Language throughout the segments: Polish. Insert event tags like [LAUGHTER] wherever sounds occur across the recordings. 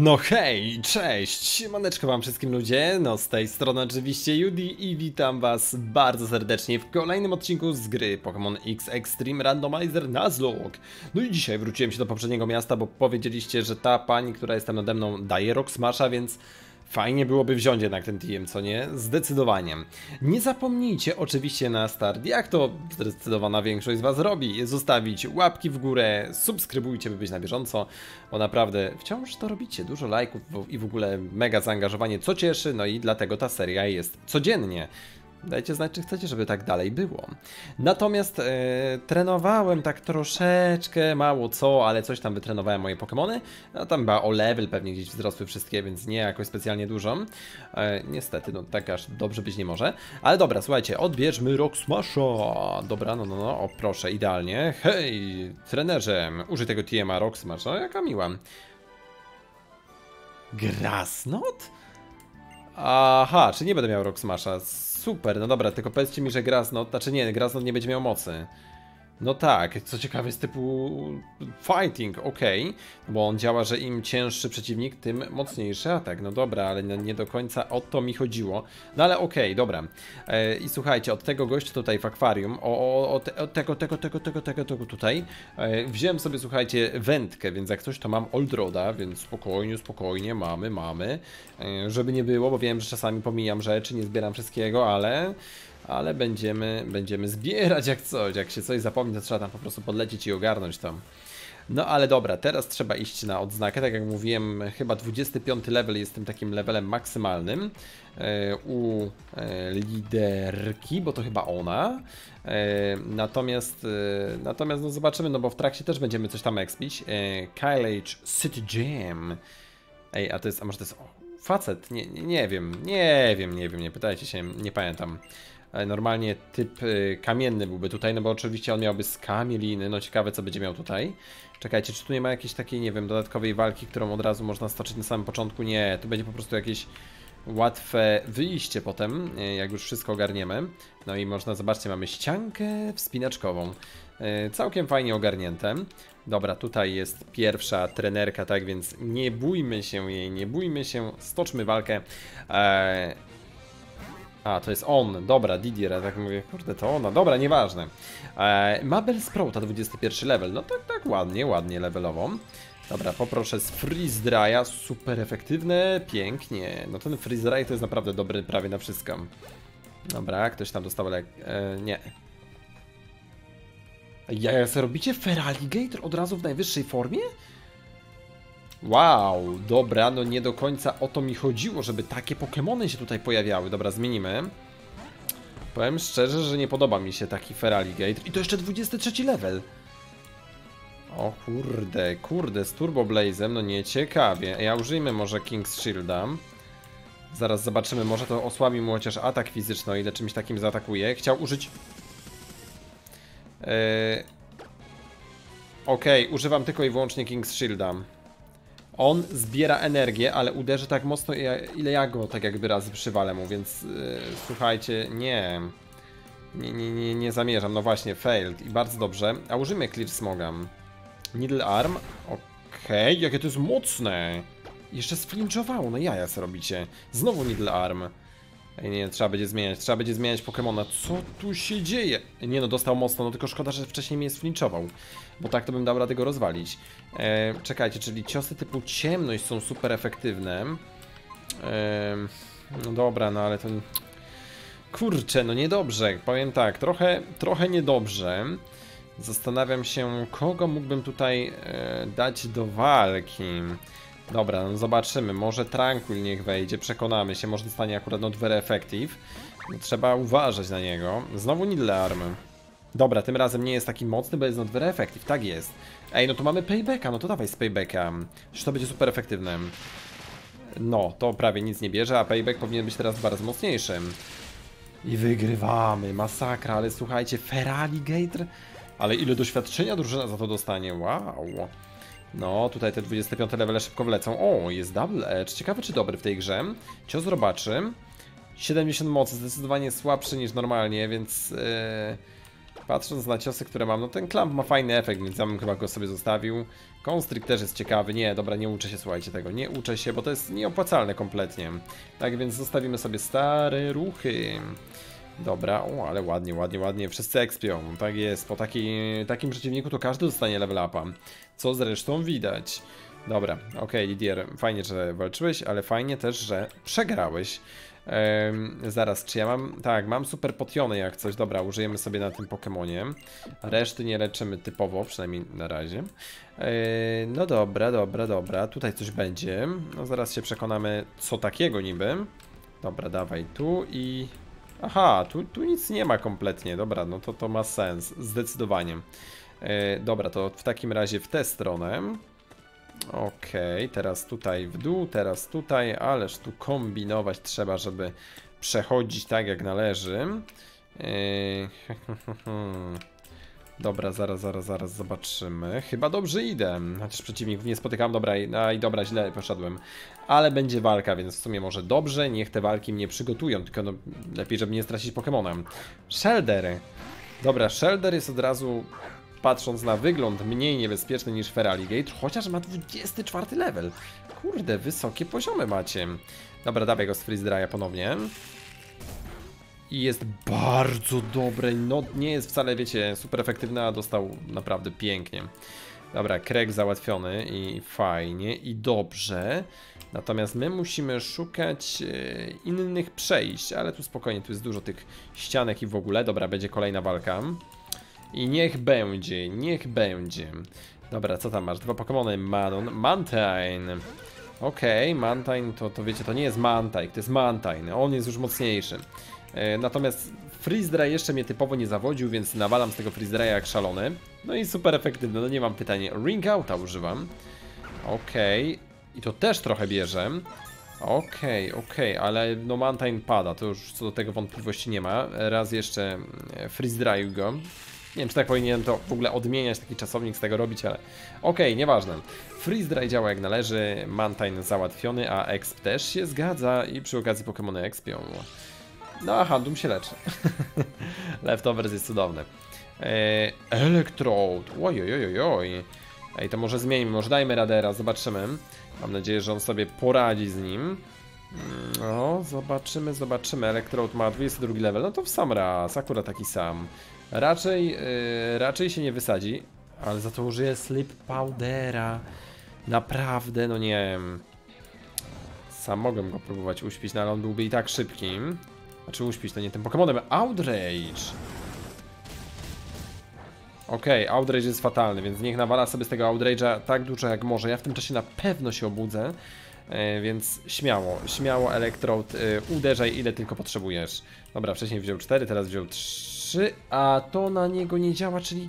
No hej, cześć, siemaneczko wam wszystkim ludzie, no z tej strony oczywiście Judy i witam was bardzo serdecznie w kolejnym odcinku z gry Pokémon X Extreme Randomizer Nuzlocke. No i dzisiaj wróciłem się do poprzedniego miasta, bo powiedzieliście, że ta pani, która jest tam nade mną daje Rock Smasha, więc Fajnie byłoby wziąć jednak ten TM, co nie? Zdecydowanie. Nie zapomnijcie oczywiście na start, jak to zdecydowana większość z Was robi, zostawić łapki w górę, subskrybujcie, by być na bieżąco, bo naprawdę wciąż to robicie, dużo lajków i w ogóle mega zaangażowanie, co cieszy, no i dlatego ta seria jest codziennie. Dajcie znać, czy chcecie, żeby tak dalej było. Natomiast e, trenowałem tak troszeczkę, mało co, ale coś tam wytrenowałem moje Pokémony. No tam chyba o level pewnie gdzieś wzrosły wszystkie, więc nie jakoś specjalnie dużo. E, niestety, no tak aż dobrze być nie może. Ale dobra, słuchajcie, odbierzmy Rock Smasha. Dobra, no, no, no, o proszę, idealnie. Hej, trenerze, użyj tego TMA Rock Smasha, jaka miła. Grasnot? Aha, czy nie będę miał Rock Smasha? Super, no dobra, tylko powiedzcie mi, że Grasnot, znaczy nie, Grasnot nie będzie miał mocy. No tak, co ciekawe jest typu fighting, ok, bo on działa, że im cięższy przeciwnik, tym mocniejszy atak. No dobra, ale nie do końca o to mi chodziło. No ale ok, dobra. E, I słuchajcie, od tego gościa tutaj w akwarium, o, o, o, te, o tego, tego, tego, tego, tego, tego tutaj, e, wziąłem sobie, słuchajcie, wędkę, więc jak coś to mam Old Roda, więc spokojnie, spokojnie, mamy, mamy. E, żeby nie było, bo wiem, że czasami pomijam rzeczy, nie zbieram wszystkiego, ale ale będziemy, będziemy zbierać jak coś. Jak się coś zapomni, to trzeba tam po prostu podlecieć i ogarnąć tam. No ale dobra, teraz trzeba iść na odznakę. Tak jak mówiłem, chyba 25 level jest tym takim levelem maksymalnym e, u e, liderki, bo to chyba ona. E, natomiast, natomiast no zobaczymy, no bo w trakcie też będziemy coś tam expić. Kyle City Jam. Ej, a to jest, a może to jest facet? Nie, nie, nie wiem, nie wiem, nie wiem, nie pytajcie się, nie pamiętam. Normalnie typ y, kamienny byłby tutaj, no bo oczywiście on miałby z kamieliny, no ciekawe co będzie miał tutaj. Czekajcie, czy tu nie ma jakiejś takiej, nie wiem, dodatkowej walki, którą od razu można stoczyć na samym początku? Nie, tu będzie po prostu jakieś łatwe wyjście potem, e, jak już wszystko ogarniemy. No i można, zobaczcie, mamy ściankę wspinaczkową. E, całkiem fajnie ogarnięte. Dobra, tutaj jest pierwsza trenerka, tak więc nie bójmy się jej, nie bójmy się, stoczmy walkę. Eee, a, to jest on, dobra, Didier, tak mówię, kurde, to ona, dobra, nieważne. Eee, Mabel Sprouta, 21 level, no tak, tak, ładnie, ładnie levelową. Dobra, poproszę z Freeze Dry'a, super efektywne, pięknie. No ten Freeze Dry to jest naprawdę dobry prawie na wszystko. Dobra, ktoś tam dostał lek... Eee, nie. Ja, co robicie Feraligator od razu w najwyższej formie? Wow, dobra, no nie do końca o to mi chodziło, żeby takie Pokémony się tutaj pojawiały. Dobra, zmienimy. Powiem szczerze, że nie podoba mi się taki Feraligatr. I to jeszcze 23 level. O kurde, kurde, z Turbo Blazem, no nie ciekawie. Ja użyjmy może King's Shielda. Zaraz zobaczymy, może to osłabi mu chociaż atak fizyczny, o ile czymś takim zaatakuje. Chciał użyć... Yy... Okej, okay, używam tylko i wyłącznie King's Shielda. On zbiera energię, ale uderzy tak mocno, ile ja go tak jakby raz przywalę mu, więc yy, słuchajcie, nie. Nie, nie, nie, nie zamierzam, no właśnie, failed i bardzo dobrze. A użyjmy Clear Smogam. Needle Arm, okej, okay, jakie to jest mocne. Jeszcze sflinczowało, no jaja co robicie. Znowu Needle Arm. Ej, nie, trzeba będzie zmieniać, trzeba będzie zmieniać Pokemona. Co tu się dzieje? Nie no, dostał mocno, no tylko szkoda, że wcześniej mnie sflinczował. Bo tak to bym dał radę go rozwalić. E, czekajcie, czyli ciosy typu ciemność są super efektywne. E, no dobra, no ale to... Kurczę, no niedobrze, powiem tak, trochę, trochę niedobrze. Zastanawiam się, kogo mógłbym tutaj e, dać do walki. Dobra, no zobaczymy. Może Tranquil niech wejdzie, przekonamy się. Może dostanie akurat not very effective. No, trzeba uważać na niego. Znowu Needle Arm. Dobra, tym razem nie jest taki mocny, bo jest not very effective. Tak jest. Ej, no to mamy paybacka, no to dawaj z paybacka. Że to będzie super efektywne. No, to prawie nic nie bierze, a payback powinien być teraz bardzo mocniejszym. I wygrywamy, masakra, ale słuchajcie, Feraligator? Ale ile doświadczenia drużyna za to dostanie, wow. No, tutaj te 25 levele szybko wlecą. O, jest double edge. Ciekawe, czy dobry w tej grze. Cios robaczy. 70 mocy, zdecydowanie słabszy niż normalnie, więc... Yy... Patrząc na ciosy, które mam, no ten klamp ma fajny efekt, więc ja bym chyba go sobie zostawił. Konstrykt też jest ciekawy. Nie, dobra, nie uczę się, słuchajcie tego. Nie uczę się, bo to jest nieopłacalne kompletnie. Tak więc zostawimy sobie stare ruchy. Dobra, o, ale ładnie, ładnie, ładnie. Wszyscy ekspią. Tak jest. Po taki, takim przeciwniku to każdy dostanie level upa. Co zresztą widać. Dobra, okej, okay, Didier, fajnie, że walczyłeś, ale fajnie też, że przegrałeś. Ehm, zaraz, czy ja mam... Tak, mam super potiony jak coś. Dobra, użyjemy sobie na tym Pokemonie. Reszty nie leczymy typowo, przynajmniej na razie. Ehm, no dobra, dobra, dobra. Tutaj coś będzie. No zaraz się przekonamy, co takiego niby. Dobra, dawaj tu i... Aha, tu, tu nic nie ma kompletnie. Dobra, no to to ma sens. Zdecydowanie. Ehm, dobra, to w takim razie w tę stronę. Okej, okay, teraz tutaj w dół, teraz tutaj, ależ tu kombinować trzeba, żeby przechodzić tak jak należy. Eee, [LAUGHS] dobra, zaraz, zaraz, zaraz zobaczymy. Chyba dobrze idę. Chociaż przeciwników nie spotykam. Dobra, i dobra, źle poszedłem. Ale będzie walka, więc w sumie może dobrze. Niech te walki mnie przygotują. Tylko no, lepiej, żeby nie stracić Pokemonem. Shelder. Dobra, Shelder jest od razu patrząc na wygląd, mniej niebezpieczny niż Feraligatr, chociaż ma 24 level. Kurde, wysokie poziomy macie. Dobra, dawaj go z Freeze Dry'a ponownie. I jest bardzo dobry, no nie jest wcale, wiecie, super efektywny, a dostał naprawdę pięknie. Dobra, Craig załatwiony i fajnie, i dobrze. Natomiast my musimy szukać e, innych przejść, ale tu spokojnie, tu jest dużo tych ścianek i w ogóle. Dobra, będzie kolejna walka. I niech będzie, niech będzie. Dobra, co tam masz? Dwa Pokémony, Manon, Mantine. Okej, okay, Mantine to, to wiecie, to nie jest Mantine, to jest Mantine, on jest już mocniejszy. E, natomiast Freeze jeszcze mnie typowo nie zawodził, więc nawalam z tego Freeze jak szalony. No i super efektywny, no nie mam pytania. Ring Outa używam. Okej, okay. i to też trochę bierze. Okej, okay, okej, okay, ale no Mantine pada, to już co do tego wątpliwości nie ma. Raz jeszcze e, Freeze go. Nie wiem, czy tak powinienem to w ogóle odmieniać, taki czasownik z tego robić, ale okej, okay, nieważne. Freeze Dry działa jak należy, Mantine załatwiony, a Exp też się zgadza i przy okazji Pokémony expią. No Handum się leczy. [LAUGHS] Leftovers jest cudowny. Eee, Electrode, ojojojoj. Ej, to może zmienimy, może dajmy Radera, zobaczymy. Mam nadzieję, że on sobie poradzi z nim. No, zobaczymy, zobaczymy. Electrode ma 22 level, no to w sam raz, akurat taki sam. Raczej, yy, raczej się nie wysadzi, ale za to użyję slip powdera. Naprawdę, no nie wiem. Sam go próbować uśpić, no ale on byłby i tak szybkim. Znaczy uśpić to nie tym Pokemonem, Outrage! Okej, okay, Outrage jest fatalny, więc niech nawala sobie z tego Outrage'a tak dużo jak może. Ja w tym czasie na pewno się obudzę, yy, więc śmiało, śmiało Electrode, uderzaj ile tylko potrzebujesz. Dobra, wcześniej wziął 4, teraz wziął 3 3, a to na niego nie działa, czyli...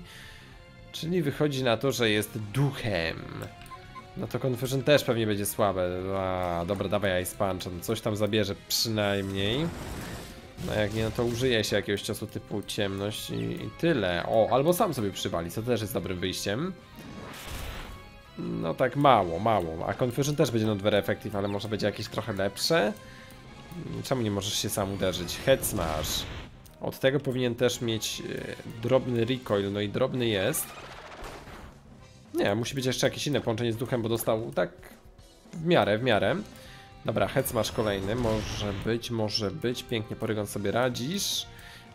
Czyli wychodzi na to, że jest duchem. No to Confusion też pewnie będzie słabe. A, dobra, dawaj Ice Punch, on coś tam zabierze przynajmniej. No jak nie, no to użyje się jakiegoś ciosu typu ciemność i, i tyle. O, albo sam sobie przywali, co też jest dobrym wyjściem. No tak mało, mało. A Confusion też będzie not very effective, ale może będzie jakieś trochę lepsze. Czemu nie możesz się sam uderzyć? Head Smash. Od tego powinien też mieć e, drobny recoil, no i drobny jest. Nie, musi być jeszcze jakieś inne połączenie z duchem, bo dostał tak w miarę, w miarę. Dobra, Hetz masz kolejny, może być, może być, pięknie Porygon sobie radzisz.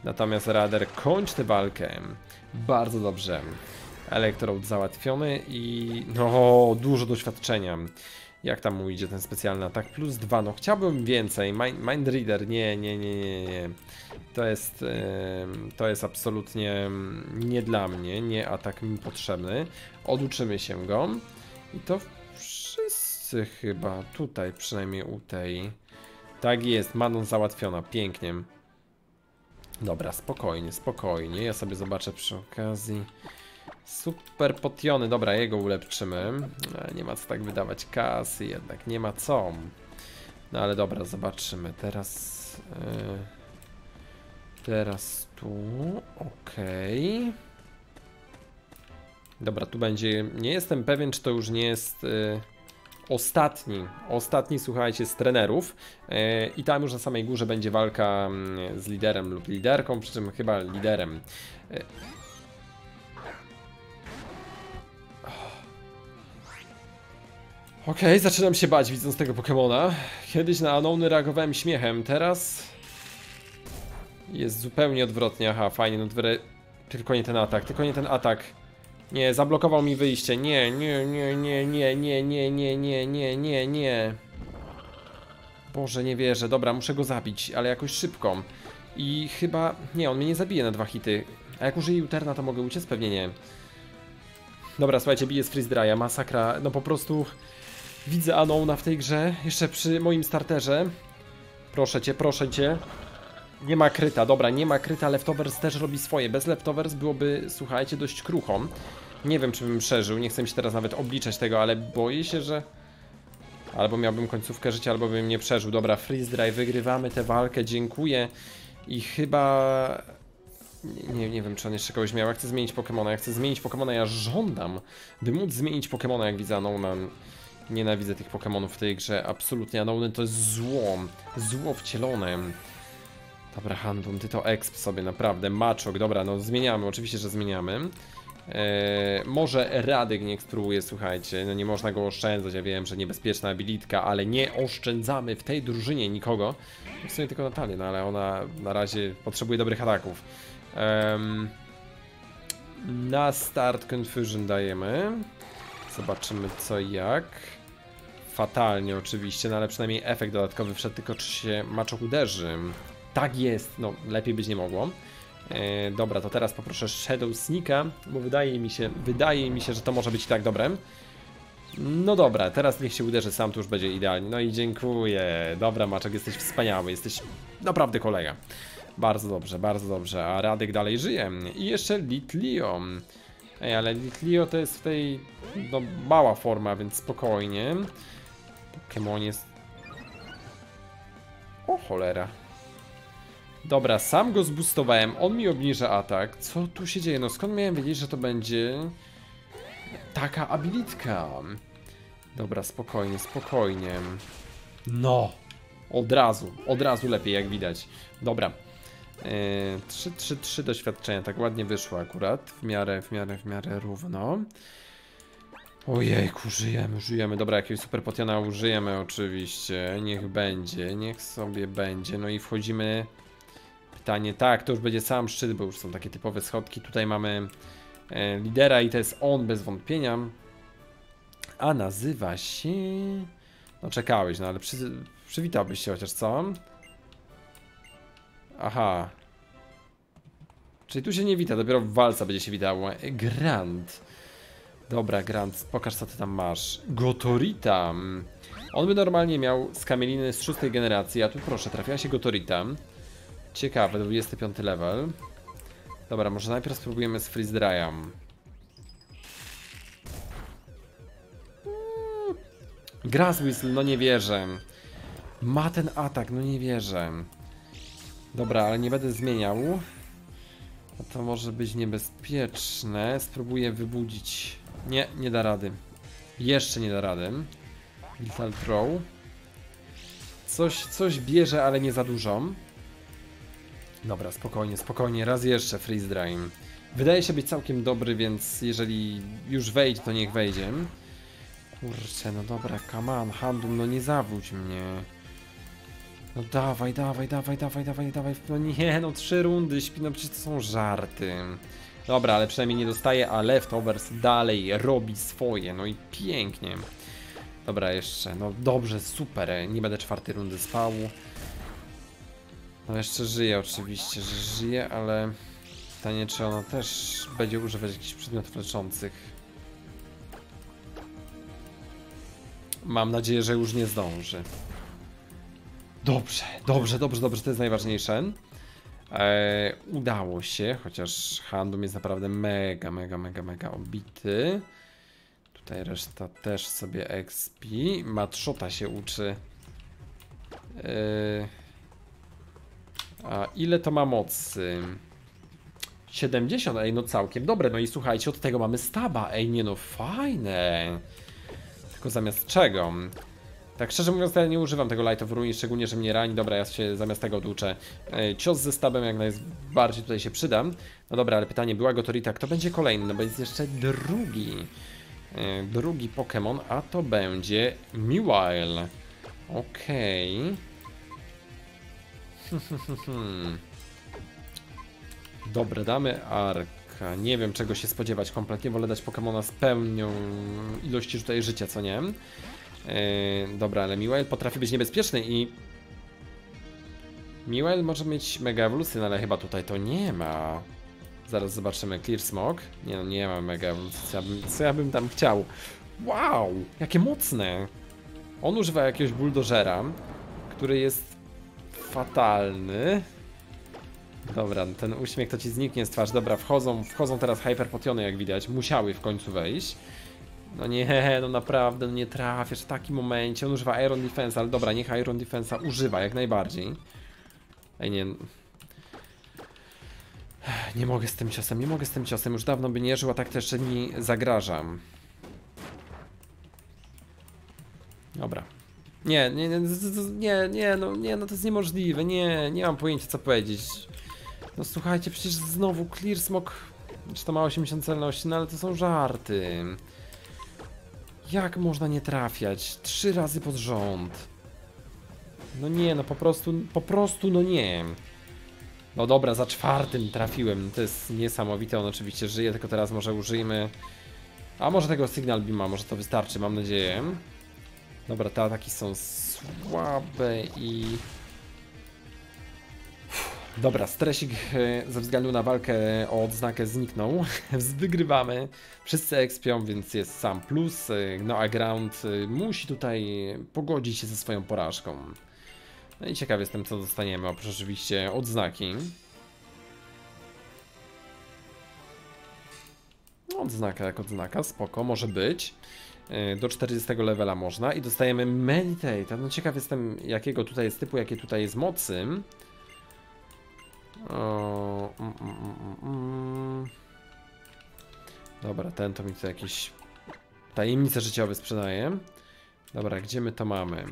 Natomiast Radar kończ tę walkę. Bardzo dobrze. Electrode załatwiony i no dużo doświadczenia. Jak tam mu idzie ten specjalny atak? Plus dwa, no chciałbym więcej. Mind Reader, nie, nie, nie, nie, nie. To jest, to jest absolutnie nie dla mnie, nie atak mi potrzebny. Oduczymy się go. I to wszyscy chyba tutaj, przynajmniej u tej. Tak jest, Manon załatwiona, pięknie. Dobra, spokojnie, spokojnie. Ja sobie zobaczę przy okazji. Super potiony, dobra, jego ulepszymy. Nie ma co tak wydawać kasy, jednak nie ma co. No ale dobra, zobaczymy. Teraz... Yy, teraz tu, okej. Okay. Dobra, tu będzie... Nie jestem pewien, czy to już nie jest... Yy, ostatni, ostatni, słuchajcie, z trenerów. E, I tam już na samej górze będzie walka mm, z liderem lub liderką, przy czym chyba liderem. E, Okej, okay, zaczynam się bać widząc tego Pokemona. Kiedyś na Anony reagowałem śmiechem, teraz jest zupełnie odwrotnie. Aha, fajnie, no tylko nie ten atak, tylko nie ten atak. Nie, zablokował mi wyjście. Nie, nie, nie, nie, nie, nie, nie, nie, nie, nie, nie, nie. Boże, nie wierzę. Dobra, muszę go zabić, ale jakoś szybko. I chyba... Nie, on mnie nie zabije na dwa hity. A jak użyję Uterna, to mogę uciec? Pewnie nie. Dobra, słuchajcie, bije z Freeze Dry'a, masakra. No po prostu... Widzę Anona w tej grze, jeszcze przy moim starterze. Proszę cię, proszę cię. Nie ma kryta, dobra, nie ma kryta, Leftovers też robi swoje. Bez Leftovers byłoby, słuchajcie, dość krucho. Nie wiem, czy bym przeżył, nie chcę mi się teraz nawet obliczać tego, ale boję się, że... Albo miałbym końcówkę życia, albo bym nie przeżył. Dobra, freeze drive, wygrywamy tę walkę, dziękuję. I chyba... Nie, nie wiem, czy on jeszcze kogoś miał. Ja chcę zmienić Pokemona, ja chcę zmienić Pokemona, ja żądam, by móc zmienić Pokemona, jak widzę Anounan. Nienawidzę tych Pokemonów w tej grze, absolutnie. Anounan to jest zło, zło wcielone. Dobra, Handum, ty to exp sobie, naprawdę. Maczok, dobra, no zmieniamy, oczywiście, że zmieniamy. Eee, może Radek niech spróbuje, słuchajcie, no nie można go oszczędzać, ja wiem, że niebezpieczna abilitka, ale nie oszczędzamy w tej drużynie nikogo. W sumie tylko Natalię, no ale ona na razie potrzebuje dobrych ataków. Eee, na start Confusion dajemy. Zobaczymy co i jak. Fatalnie oczywiście, no ale przynajmniej efekt dodatkowy wszedł, tylko czy się Maczok uderzy. Tak jest, no lepiej być nie mogło. E, dobra, to teraz poproszę Shadow Sneaka, bo wydaje mi się, wydaje mi się, że to może być tak dobre. No dobra, teraz niech się uderzy sam, to już będzie idealnie. No i dziękuję. Dobra, Maczek, jesteś wspaniały, jesteś naprawdę kolega. Bardzo dobrze, bardzo dobrze. A Radek dalej żyje. I jeszcze Litlio. Ej, ale Litlio to jest w tej, no, mała forma, więc spokojnie. Pokémon jest... O cholera. Dobra, sam go zboostowałem, on mi obniża atak. Co tu się dzieje? No skąd miałem wiedzieć, że to będzie taka abilitka? Dobra, spokojnie, spokojnie. No, od razu, od razu lepiej jak widać. Dobra. 3, 3, 3 doświadczenia, tak ładnie wyszło akurat, w miarę, w miarę, w miarę równo. Ojejku, żyjemy, żyjemy. Dobra, jakiegoś super potiona użyjemy oczywiście. Niech będzie, niech sobie będzie. No i wchodzimy pytanie. Tak, to już będzie sam szczyt, bo już są takie typowe schodki. Tutaj mamy e, lidera i to jest on bez wątpienia. A nazywa się... No czekałeś, no ale przy... przywitałbyś się chociaż, co? Aha. Czyli tu się nie wita, dopiero w walce będzie się witało. Grant. Dobra, Grant, pokaż co ty tam masz. Gotorita. On by normalnie miał skamieliny z szóstej generacji, a tu proszę, trafiła się Gotorita. Ciekawe, 25 level. Dobra, może najpierw spróbujemy z Freeze Dry'a. Grass Whistle, no nie wierzę. Ma ten atak, no nie wierzę. Dobra, ale nie będę zmieniał. To może być niebezpieczne. Spróbuję wybudzić. Nie, nie da rady. Jeszcze nie da rady. Lethal Throw. Coś, coś bierze, ale nie za dużo. Dobra, spokojnie, spokojnie, raz jeszcze freeze dry. Wydaje się być całkiem dobry, więc jeżeli już wejdzie, to niech wejdzie. Kurczę, no dobra, come on, Handum, no nie zawódź mnie. No dawaj, dawaj, dawaj, dawaj, dawaj, dawaj. No nie, no trzy rundy śpi, no przecież to są żarty. Dobra, ale przynajmniej nie dostaje, a Leftovers dalej robi swoje, no i pięknie. Dobra, jeszcze, no dobrze, super, nie będę czwartej rundy spał. No jeszcze żyje oczywiście, że żyje, ale pytanie czy ona też będzie używać jakichś przedmiotów leczących. Mam nadzieję, że już nie zdąży. Dobrze, dobrze, dobrze, dobrze, to jest najważniejsze. Eee, udało się, chociaż Handum jest naprawdę mega, mega, mega, mega obity. Tutaj reszta też sobie XP. Matszota się uczy. Eee, a ile to ma mocy? 70, ej no całkiem dobre, no i słuchajcie, od tego mamy staba, ej nie no fajne. Tylko zamiast czego? Tak szczerze mówiąc, ja nie używam tego Light of Ruin, szczególnie, że mnie rani. Dobra, ja się zamiast tego oduczę. E, cios ze stabem jak najbardziej tutaj się przyda. No dobra, ale pytanie, była Gotorita, kto będzie kolejny? No bo jest jeszcze drugi. E, drugi Pokémon, a to będzie Mewile. Okej. Okay. [LAUGHS] Dobra, damy Arka. Nie wiem czego się spodziewać kompletnie, wolę dać Pokemona z pełnią ilości tutaj życia, co nie? Yy, dobra, ale Miwail potrafi być niebezpieczny i... Miwail może mieć mega ewolucję, no ale chyba tutaj to nie ma. Zaraz zobaczymy. Clear Smog. Nie no, nie ma mega ewolucji. Co ja co ja bym tam chciał? Wow! Jakie mocne! On używa jakiegoś buldożera, który jest fatalny. Dobra, ten uśmiech to ci zniknie z twarzy. Dobra, wchodzą, wchodzą teraz hyperpotiony, jak widać. Musiały w końcu wejść. No nie, no naprawdę, no nie trafisz w takim momencie. On używa Iron Defense, ale dobra, niech Iron Defense'a używa jak najbardziej. Ej, nie... Nie mogę z tym ciosem, nie mogę z tym ciosem. Już dawno by nie żył, a tak jeszcze mi zagrażam. Dobra. Nie, nie, nie, nie, nie, no, nie, no to jest niemożliwe, nie, nie mam pojęcia co powiedzieć. No słuchajcie, przecież znowu Clear Smok, czy to ma 80 celności, no ale to są żarty. Jak można nie trafiać? Trzy razy pod rząd. No nie, no po prostu, po prostu no nie. No dobra, za czwartym trafiłem, to jest niesamowite, on oczywiście żyje, tylko teraz może użyjmy... A może tego Signal Beama, może to wystarczy, mam nadzieję. Dobra, te ataki są słabe i... Dobra, stresik e, ze względu na walkę o odznakę zniknął. [LAUGHS] Wygrywamy. Wszyscy ekspią, więc jest sam plus. E, no a Ground e, musi tutaj pogodzić się ze swoją porażką. No i ciekaw jestem co dostaniemy, oprócz oczywiście odznaki. No, odznaka jak odznaka, spoko, może być. Do 40 levela można i dostajemy Meditate. No ciekaw jestem jakiego tutaj jest typu, jakie tutaj jest mocy. O, mm, mm, mm, Dobra, ten to mi tu jakieś tajemnice życiowe sprzedaje. Dobra, gdzie my to mamy?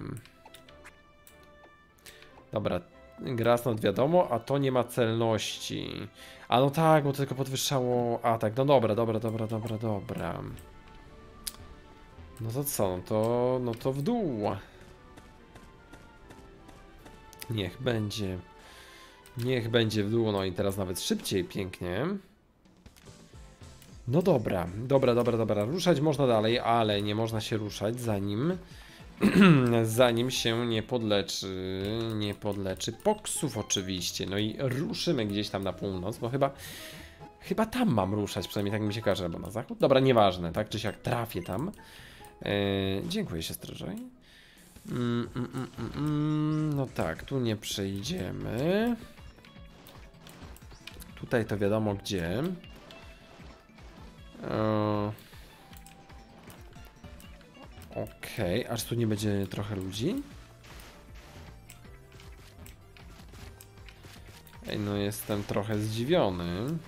Dobra, Grasnot wiadomo, a to nie ma celności. A no tak, bo to tylko podwyższało atak. No dobra, dobra, dobra, dobra, dobra. No to co? No to, no to w dół. Niech będzie. Niech będzie w dół, no i teraz nawet szybciej, pięknie. No dobra, dobra, dobra, dobra. Ruszać można dalej, ale nie można się ruszać zanim [CLEARS THROAT] zanim się nie podleczy, nie podleczy poksów oczywiście. No i ruszymy gdzieś tam na północ, bo chyba chyba tam mam ruszać, przynajmniej tak mi się każe, albo na zachód. Dobra, nieważne, tak czy siak trafię tam. Eee, dziękuję się strożej. Mm, mm, mm, mm, mm. no tak, tu nie przejdziemy. Tutaj to wiadomo gdzie. E, okej, okay. aż tu nie będzie trochę ludzi. Ej, no jestem trochę zdziwiony.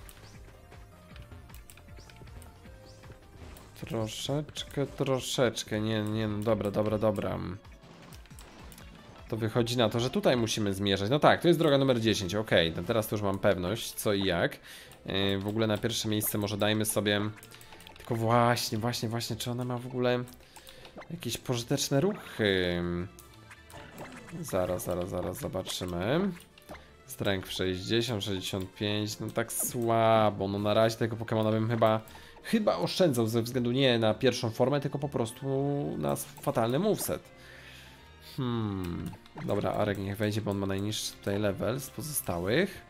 Troszeczkę, troszeczkę. Nie, nie, no dobra, dobra, dobra. To wychodzi na to, że tutaj musimy zmierzać. No tak, to jest droga numer 10, ok. No teraz to już mam pewność, co i jak. Yy, w ogóle na pierwsze miejsce może dajmy sobie... Tylko właśnie, właśnie, właśnie, czy ona ma w ogóle jakieś pożyteczne ruchy? Zaraz, zaraz, zaraz zobaczymy. Strength 60, 65, no tak słabo. No na razie tego Pokemona bym chyba chyba oszczędzał ze względu nie na pierwszą formę, tylko po prostu na fatalny moveset. Hmm. Dobra, Arek niech wejdzie, bo on ma najniższy tutaj level z pozostałych.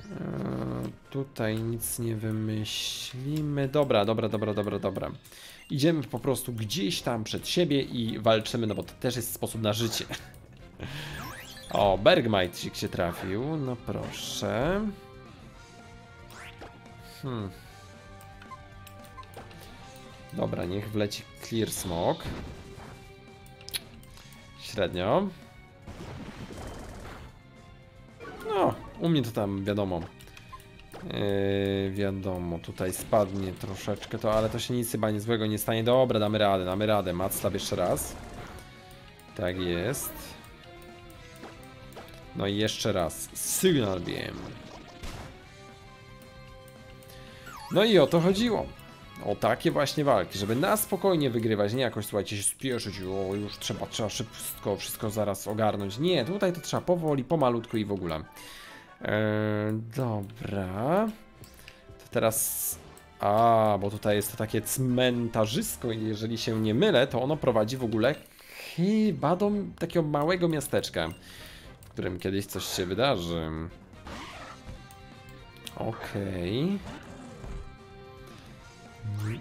Eee, tutaj nic nie wymyślimy. Dobra, dobra, dobra, dobra, dobra. Idziemy po prostu gdzieś tam przed siebie i walczymy, no bo to też jest sposób na życie. [LAUGHS] O, Bergmite się trafił. No proszę. Hmm. Dobra, niech wleci Clear Smoke. Średnio. No, u mnie to tam wiadomo. Yy, wiadomo, tutaj spadnie troszeczkę to, ale to się nic chyba nie złego nie stanie. Dobra, damy radę, damy radę. Maclaw jeszcze raz. Tak jest. No i jeszcze raz. Sygnal beam. No i o to chodziło. O takie właśnie walki, żeby na spokojnie wygrywać, nie jakoś słuchajcie się spieszyć, o już trzeba, trzeba szybko wszystko zaraz ogarnąć. Nie, tutaj to trzeba powoli, pomalutku i w ogóle. Eee, dobra. To teraz... A, bo tutaj jest to takie cmentarzysko i jeżeli się nie mylę, to ono prowadzi w ogóle chyba do takiego małego miasteczka, w którym kiedyś coś się wydarzy. Okej. Okay.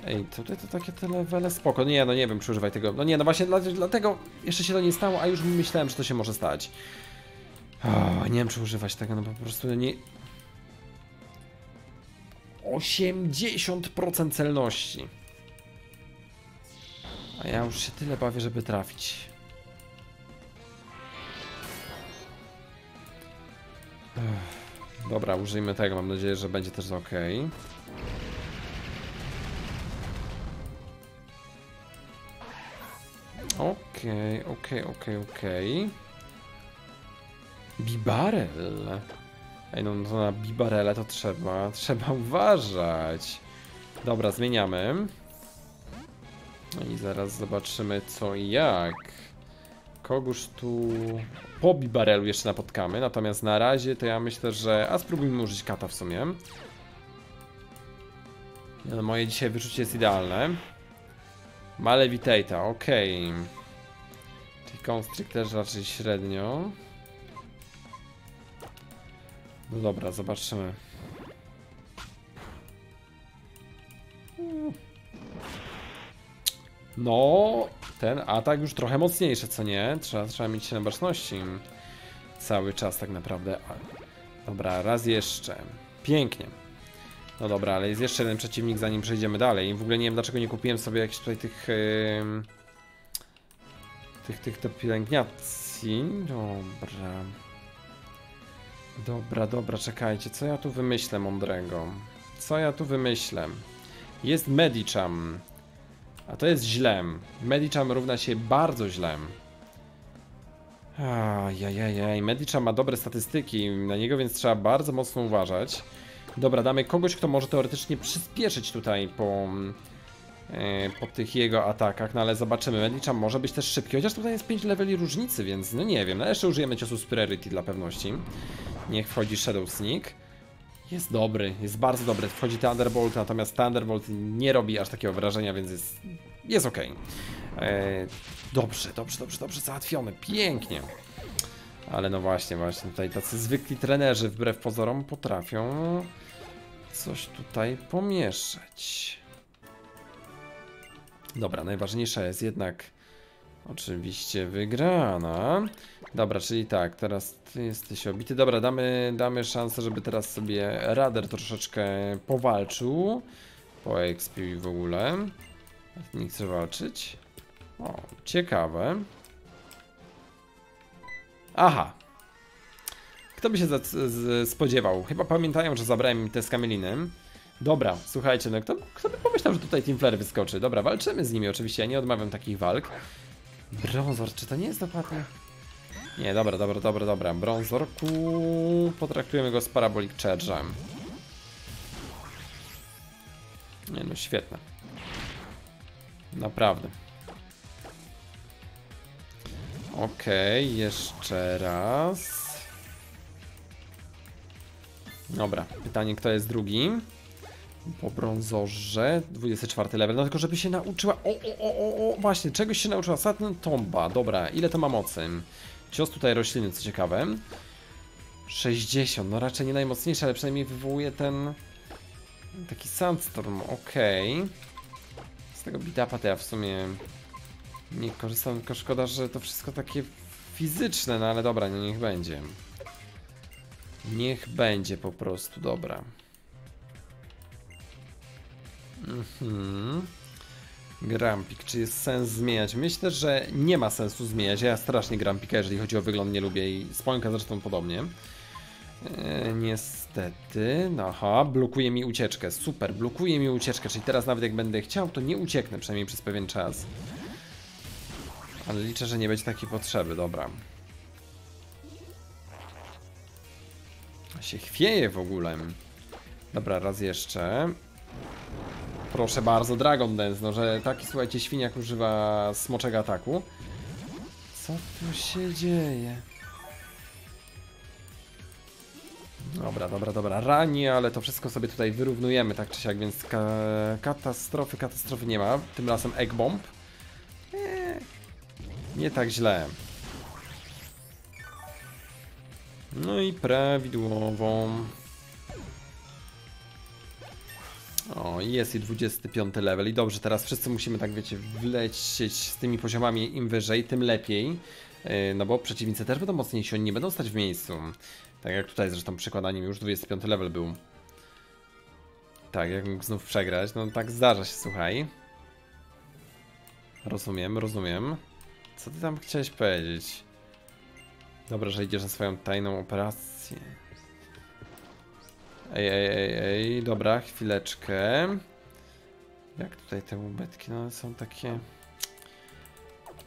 Ej, tutaj to takie te levele spoko. Nie, no nie wiem, czy używaj tego. No nie, no właśnie dlatego jeszcze się to nie stało, a już myślałem, że to się może stać. Nie wiem, czy używać tego, no po prostu nie... 80% celności. A ja już się tyle bawię, żeby trafić. Dobra, użyjmy tego, mam nadzieję, że będzie też ok. Okej, okej, okej, okej. Bibarel. Ej, no, no to na bibarele to trzeba, [LAUGHS] trzeba uważać. Dobra, zmieniamy. No i zaraz zobaczymy co i jak. Kogoż tu po bibarelu jeszcze napotkamy, natomiast na razie to ja myślę, że... A spróbujmy użyć kata w sumie. No, moje dzisiaj wyczucie jest idealne. Malevitata, okej. Okay. Czyli Constrict też raczej średnio. No dobra, zobaczymy. No, ten atak już trochę mocniejszy, co nie? Trzeba, trzeba mieć się na baczności cały czas tak naprawdę. Dobra, raz jeszcze. Pięknie. No dobra, ale jest jeszcze jeden przeciwnik, zanim przejdziemy dalej. W ogóle nie wiem, dlaczego nie kupiłem sobie jakichś tutaj tych... Yy, tych, tych, tych pielęgnacji. Dobra. Dobra, dobra, czekajcie, co ja tu wymyślę mądrego? Co ja tu wymyślę? Jest Medicham. A to jest źle. Medicham równa się bardzo źle. Ajajajaj, Medicham ma dobre statystyki na niego, więc trzeba bardzo mocno uważać. Dobra, damy kogoś, kto może teoretycznie przyspieszyć tutaj po, po tych jego atakach, no ale zobaczymy. Medicham może być też szybki, chociaż tutaj jest 5 leveli różnicy, więc no nie wiem. No jeszcze użyjemy ciosu Superiority dla pewności. Niech wchodzi Shadow Sneak. Jest dobry, jest bardzo dobry. Wchodzi Thunderbolt, natomiast Thunderbolt nie robi aż takiego wrażenia, więc jest, jest ok. Eee, dobrze, dobrze, dobrze, dobrze załatwione. Pięknie. Ale no właśnie, właśnie tutaj tacy zwykli trenerzy wbrew pozorom potrafią coś tutaj pomieszać. Dobra, najważniejsza jest jednak Oczywiście wygrana. Dobra, czyli tak, teraz ty jesteś obity. Dobra, damy, damy szansę, żeby teraz sobie Radar troszeczkę powalczył. Po XP w ogóle. Nie chce walczyć. O, ciekawe. Aha. Kto by się spodziewał? Chyba pamiętają, że zabrałem im te skameliny. Dobra, słuchajcie, no kto, kto by pomyślał, że tutaj Team Flare wyskoczy? Dobra, walczymy z nimi oczywiście, ja nie odmawiam takich walk. Bronzor, czy to nie jest dokładnie? Nie, dobra, dobra, dobra, dobra. Bronzorku. Potraktujemy go z Parabolic Charge'em. Nie no, świetne. Naprawdę. Okej, okay, jeszcze raz. Dobra, pytanie kto jest drugi? Po brązorze, 24 level, no tylko żeby się nauczyła, o, o, o, o, właśnie, czegoś się nauczyła, Saturn Tomba, dobra, ile to ma mocy? Cios tutaj rośliny, co ciekawe. 60, no raczej nie najmocniejsze, ale przynajmniej wywołuje ten taki Sandstorm, okej. Okay. Z tego bitapa to ja w sumie nie korzystam, tylko szkoda, że to wszystko takie fizyczne, no ale dobra, no niech będzie. Niech będzie po prostu, dobra. Mhm. Grampik, czy jest sens zmieniać? Myślę, że nie ma sensu zmieniać. Ja strasznie Grampika, jeżeli chodzi o wygląd, nie lubię i Spońka zresztą podobnie. E, niestety, no aha, blokuje mi ucieczkę, super, blokuje mi ucieczkę, czyli teraz nawet jak będę chciał, to nie ucieknę, przynajmniej przez pewien czas. Ale liczę, że nie będzie takiej potrzeby, dobra. Się chwieje w ogóle. Dobra, raz jeszcze. Proszę bardzo, Dragon Dance, no że taki, słuchajcie, świniak używa smoczego ataku. Co tu się dzieje? Dobra, dobra, dobra, rani, ale to wszystko sobie tutaj wyrównujemy, tak czy siak, więc ka katastrofy, katastrofy nie ma. Tym razem Egg Bomb. Eee, nie tak źle. No i prawidłową. O, jest i 25 level i dobrze, teraz wszyscy musimy tak wiecie wlecieć z tymi poziomami im wyżej, tym lepiej. Yy, no bo przeciwnicy też będą mocniejsi, oni nie będą stać w miejscu. Tak jak tutaj zresztą przykładaniem już 25 level był. Tak, jak mógł znów przegrać, no tak zdarza się, słuchaj. Rozumiem, rozumiem. Co ty tam chciałeś powiedzieć? Dobra, że idziesz na swoją tajną operację. Ej, ej, ej, ej, dobra, chwileczkę. Jak tutaj te ubetki, no są takie...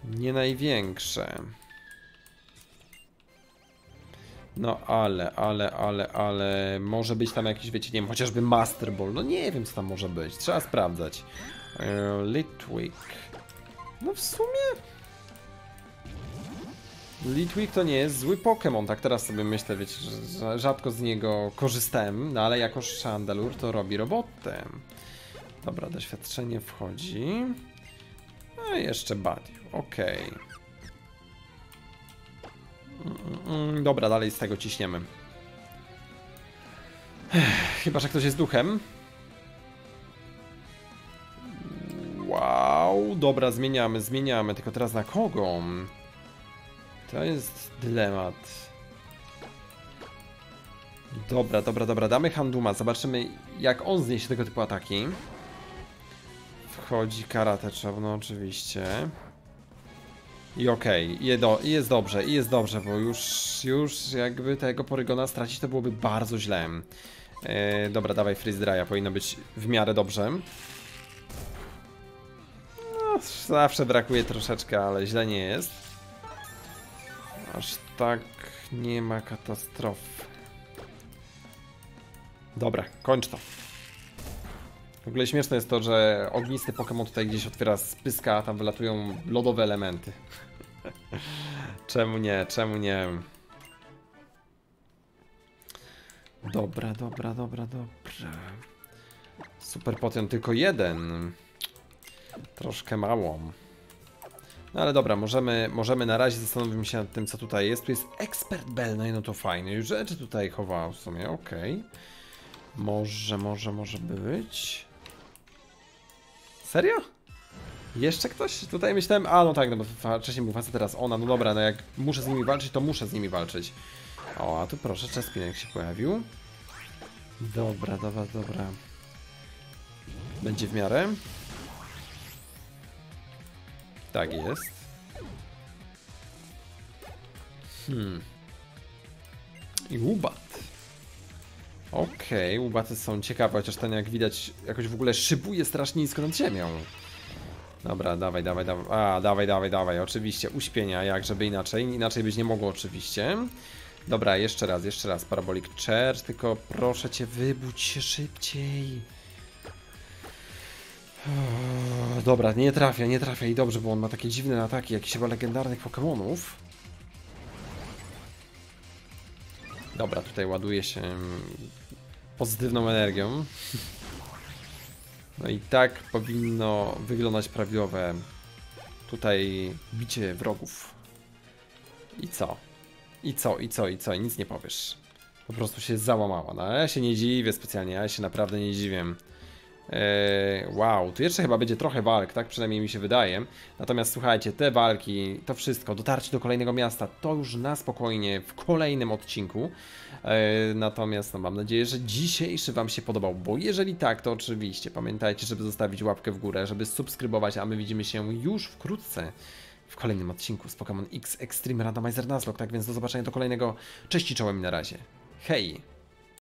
Nie największe. No ale, ale, ale, ale może być tam jakiś, wiecie, nie wiem, chociażby Master Ball. No nie wiem, co tam może być. Trzeba sprawdzać. Yy, Litwick. No w sumie... Litwick to nie jest zły Pokémon, tak teraz sobie myślę, wiecie, że rzadko z niego korzystałem, no ale jako Chandelure to robi robotę. Dobra, doświadczenie wchodzi. A jeszcze Badiu, okej. Okay. Mm, mm, dobra, dalej z tego ciśniemy. Chyba, że ktoś jest duchem. Wow, dobra, zmieniamy, zmieniamy, tylko teraz na kogo? To jest dylemat. Dobra, dobra, dobra, damy Handuma, zobaczymy jak on zniesie tego typu ataki. Wchodzi karate no oczywiście. I okej, okay, i jest dobrze, i jest dobrze, bo już, już jakby tego Porygona stracić to byłoby bardzo źle. E, dobra, dawaj Freeze Dry'a, powinno być w miarę dobrze. No, zawsze brakuje troszeczkę, ale źle nie jest. Aż tak nie ma katastrofy. Dobra, kończ to. W ogóle śmieszne jest to, że ognisty Pokémon tutaj gdzieś otwiera spyska, a tam wylatują lodowe elementy. [LAUGHS] czemu nie, czemu nie? Dobra, dobra, dobra, dobra. Super potion tylko jeden. Troszkę mało. No ale dobra, możemy, możemy na razie zastanowić się nad tym, co tutaj jest. Tu jest Expert Bell, no to fajnie. Już rzeczy tutaj chowa w sumie, okej. Okay. Może, może, może być. Serio? Jeszcze ktoś? Tutaj myślałem, a no tak, no bo wcześniej był facet, teraz ona, no dobra, no jak muszę z nimi walczyć, to muszę z nimi walczyć. O, a tu proszę, Chespinek się pojawił. Dobra, dobra, dobra. Będzie w miarę. Tak jest. Hmm. I łubat. Okej, okay, łubaty są ciekawe, chociaż ten jak widać jakoś w ogóle szybuje strasznie nisko nad ziemią. Dobra, dawaj, dawaj, dawaj. A, dawaj, dawaj, dawaj. Oczywiście, uśpienia, jak żeby inaczej. Inaczej być nie mogło, oczywiście. Dobra, jeszcze raz, jeszcze raz. Parabolic Charge, tylko proszę cię, wybudź się szybciej. Dobra, nie trafia, nie trafia i dobrze, bo on ma takie dziwne ataki, jakichś chyba legendarnych Pokémonów. Dobra, tutaj ładuje się pozytywną energią. No i tak powinno wyglądać prawidłowe tutaj bicie wrogów. I co? I co, i co, i co? Nic nie powiesz. Po prostu się załamała. No ja się nie dziwię specjalnie, ja się naprawdę nie dziwię. Eee, wow, tu jeszcze chyba będzie trochę walk, tak przynajmniej mi się wydaje. Natomiast słuchajcie, te walki, to wszystko, dotarcie do kolejnego miasta, to już na spokojnie w kolejnym odcinku. Eee, natomiast no, mam nadzieję, że dzisiejszy Wam się podobał, bo jeżeli tak, to oczywiście pamiętajcie, żeby zostawić łapkę w górę, żeby subskrybować, a my widzimy się już wkrótce w kolejnym odcinku z Pokémon X Extreme Randomizer Nuzlocke. Tak więc do zobaczenia do kolejnego. Cześć i czołem na razie. Hej!